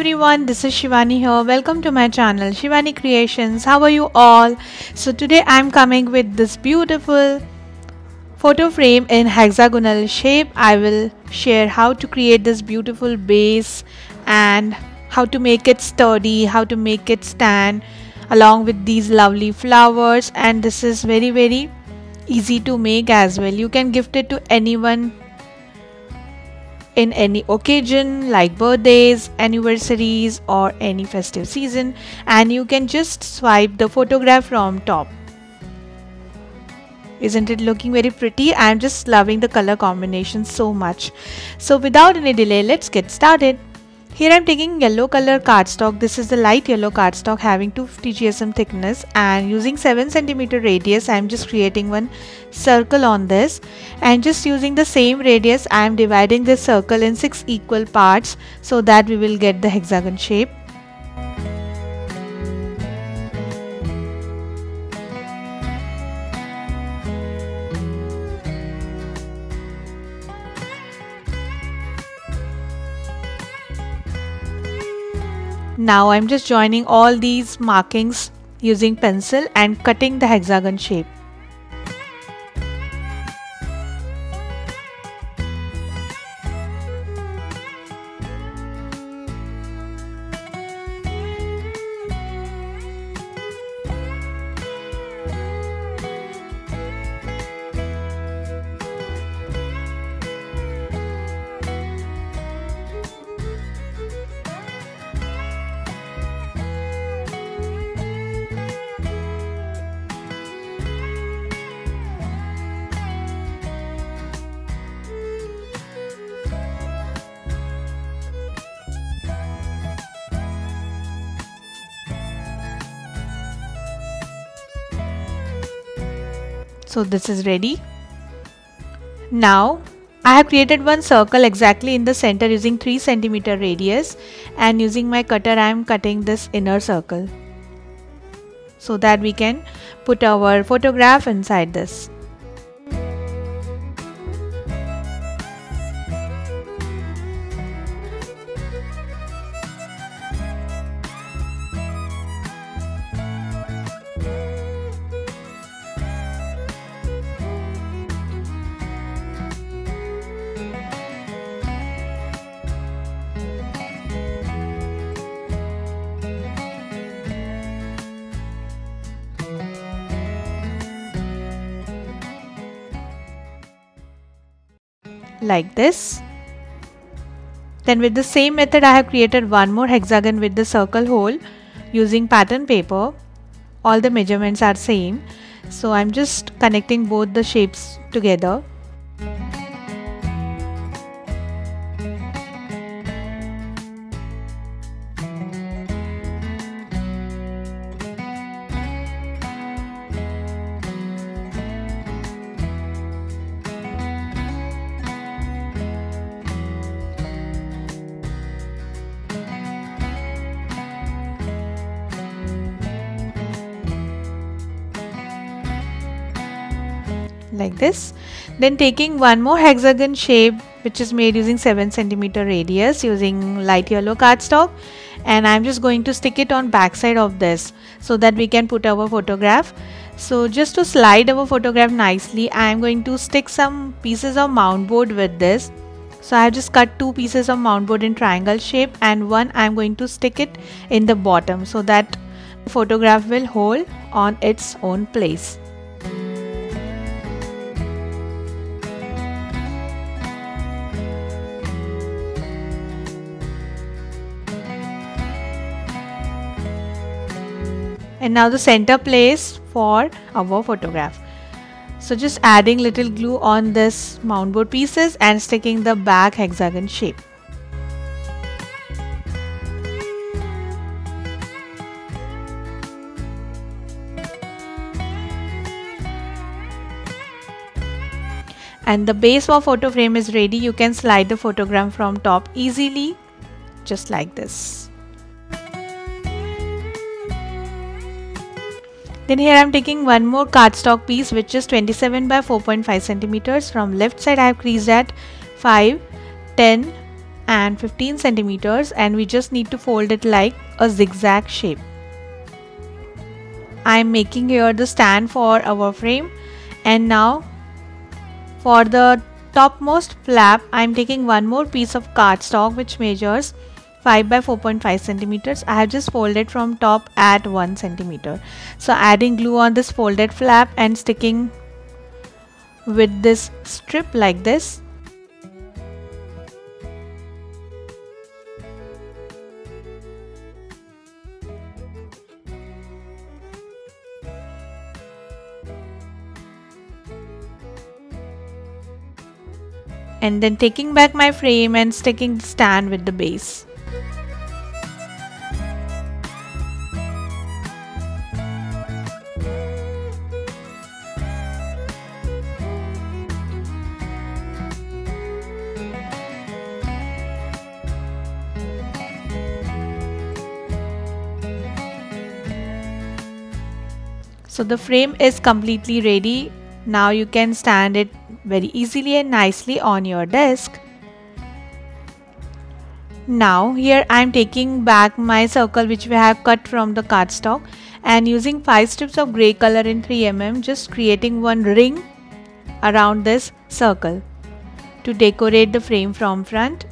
everyone, this is Shivani here. Welcome to my channel Shivani Creations. How are you all? So today I'm coming with this beautiful photo frame in hexagonal shape. I will share how to create this beautiful base and how to make it sturdy, how to make it stand along with these lovely flowers and this is very very easy to make as well. You can gift it to anyone in any occasion like birthdays, anniversaries or any festive season and you can just swipe the photograph from top. Isn't it looking very pretty? I'm just loving the color combination so much. So without any delay, let's get started. Here I'm taking yellow color cardstock. This is the light yellow cardstock having 250 GSM thickness and using 7 centimeter radius I'm just creating one circle on this and just using the same radius I am dividing this circle in 6 equal parts so that we will get the hexagon shape. Now I'm just joining all these markings using pencil and cutting the hexagon shape. So this is ready now I have created one circle exactly in the center using 3 centimeter radius and using my cutter I am cutting this inner circle so that we can put our photograph inside this. Like this. Then with the same method I have created one more hexagon with the circle hole using pattern paper. All the measurements are same. So I'm just connecting both the shapes together. Like this. Then taking one more hexagon shape which is made using 7 centimeter radius using light yellow cardstock. And I'm just going to stick it on backside of this so that we can put our photograph. So just to slide our photograph nicely I am going to stick some pieces of mount board with this. So I have just cut two pieces of mount board in triangle shape and one I am going to stick it in the bottom so that photograph will hold on its own place. And now the center place for our photograph. So just adding little glue on this mount board pieces and sticking the back hexagon shape. And the base of photo frame is ready. You can slide the photograph from top easily just like this Then here I am taking one more cardstock piece which is 27 by 4.5 centimeters. From left side I have creased at 5, 10 and 15 centimeters and we just need to fold it like a zigzag shape. I am making here the stand for our frame and now for the topmost flap I am taking one more piece of cardstock which measures 5 by 4.5 centimeters. I have just folded from top at 1 centimeter. So adding glue on this folded flap and sticking with this strip like this. And then taking back my frame and sticking the stand with the base. So the frame is completely ready. Now you can stand it very easily and nicely on your desk. Now here I am taking back my circle which we have cut from the cardstock and using 5 strips of grey color in 3mm just creating one ring around this circle to decorate the frame from front.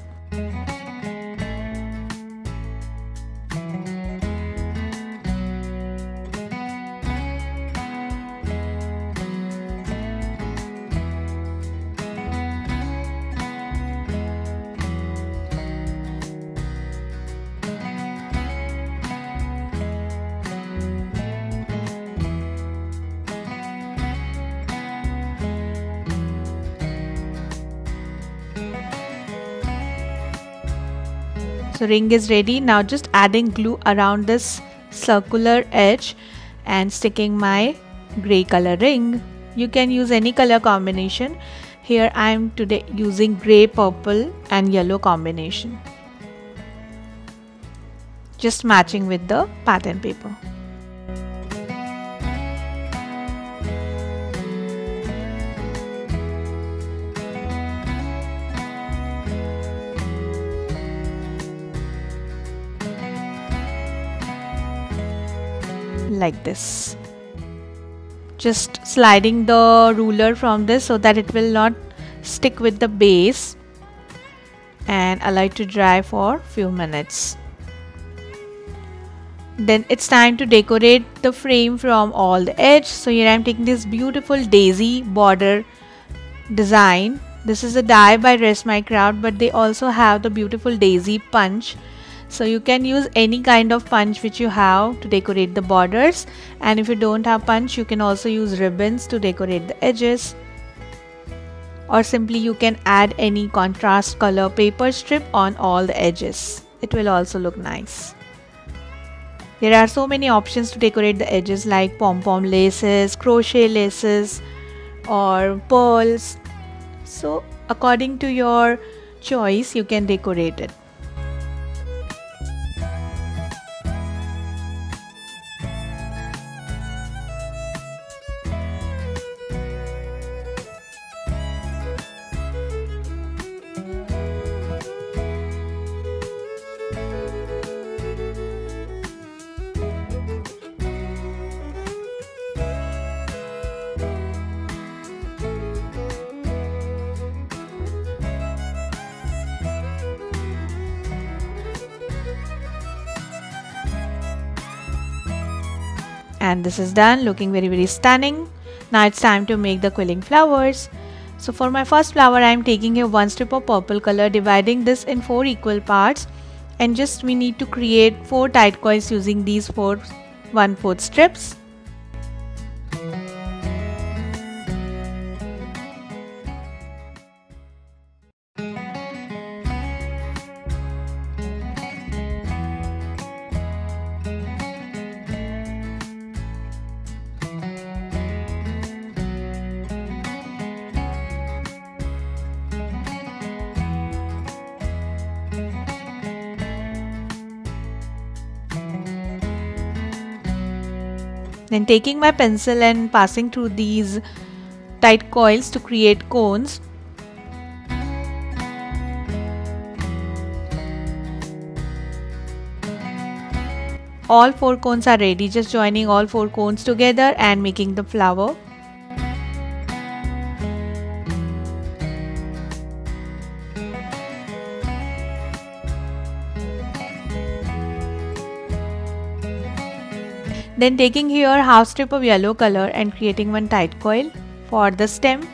So ring is ready. Now just adding glue around this circular edge and sticking my gray color ring. You can use any color combination. Here I am today using gray purple and yellow combination. Just matching with the pattern paper like this. Just sliding the ruler from this so that it will not stick with the base and allow it to dry for few minutes. Then it's time to decorate the frame from all the edge. So here I'm taking this beautiful daisy border design. This is a die by Dress My Craft but they also have the beautiful daisy punch so you can use any kind of punch which you have to decorate the borders. And if you don't have punch you can also use ribbons to decorate the edges. Or simply you can add any contrast color paper strip on all the edges. It will also look nice. There are so many options to decorate the edges like pom-pom laces crochet laces or pearls. So according to your choice you can decorate it and this is done looking very very stunning. Now it's time to make the quilling flowers. So for my first flower I am taking a one strip of purple color dividing this in four equal parts. And just we need to create four tight coils using these four one fourth strips Then taking my pencil and passing through these tight coils to create cones. All four cones are ready, just joining all four cones together and making the flower. Then taking here half strip of yellow color and creating one tight coil for the stem.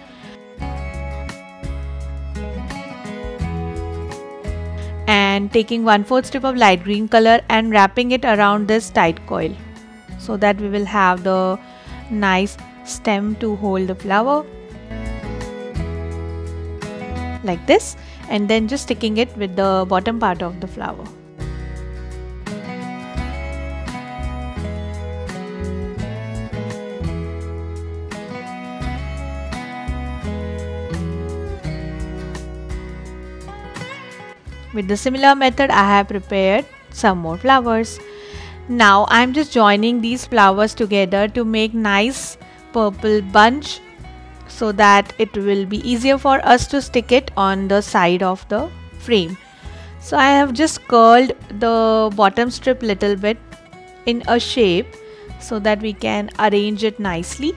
And taking one fourth strip of light green color and wrapping it around this tight coil so that we will have the nice stem to hold the flower like this and then just sticking it with the bottom part of the flower. With the similar method I have prepared some more flowers. Now I'm just joining these flowers together to make nice purple bunch so that it will be easier for us to stick it on the side of the frame. So I have just curled the bottom strip little bit in a shape so that we can arrange it nicely.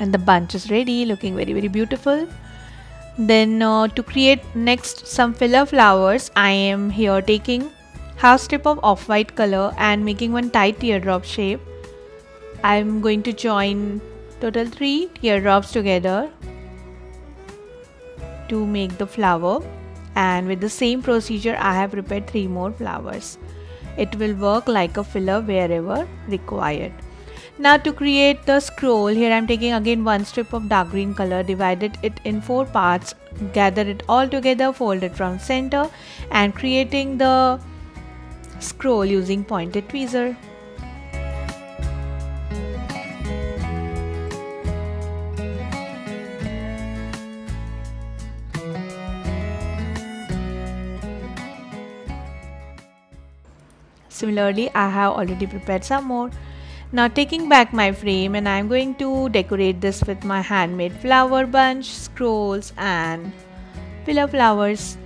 And the bunch is ready looking very very beautiful. Then uh, to create next some filler flowers I am here taking half strip of off-white color and making one tight teardrop shape. I'm going to join total three teardrops together to make the flower. And with the same procedure I have prepared three more flowers. It will work like a filler wherever required now to create the scroll, here I am taking again one strip of dark green color, divided it in four parts, gather it all together, fold it from center and creating the scroll using pointed tweezer. Similarly, I have already prepared some more. Now taking back my frame and I'm going to decorate this with my handmade flower bunch, scrolls and filler flowers.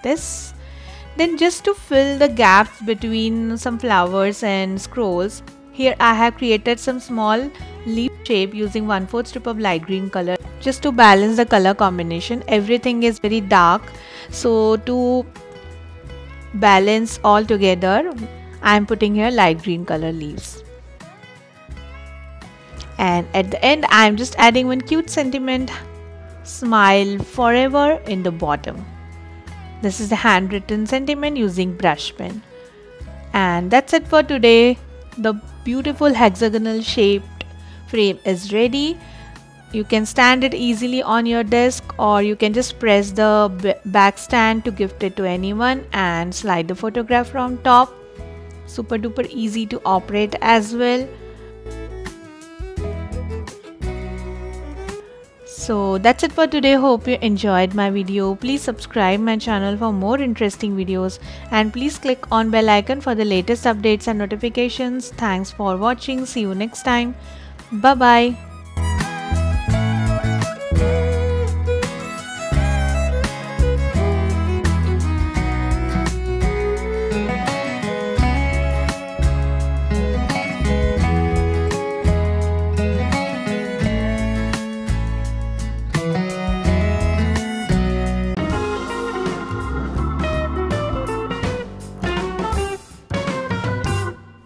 Like this. Then just to fill the gaps between some flowers and scrolls, here I have created some small leaf shape using 1 4 strip of light green color just to balance the color combination. Everything is very dark. So to balance all together, I am putting here light green color leaves. And at the end, I am just adding one cute sentiment, smile forever in the bottom. This is the handwritten sentiment using brush pen. And that's it for today. the beautiful hexagonal shaped frame is ready you can stand it easily on your desk or you can just press the back stand to gift it to anyone and slide the photograph from top super duper easy to operate as well so that's it for today. Hope you enjoyed my video. Please subscribe my channel for more interesting videos. And please click on bell icon for the latest updates and notifications. Thanks for watching. See you next time. Bye bye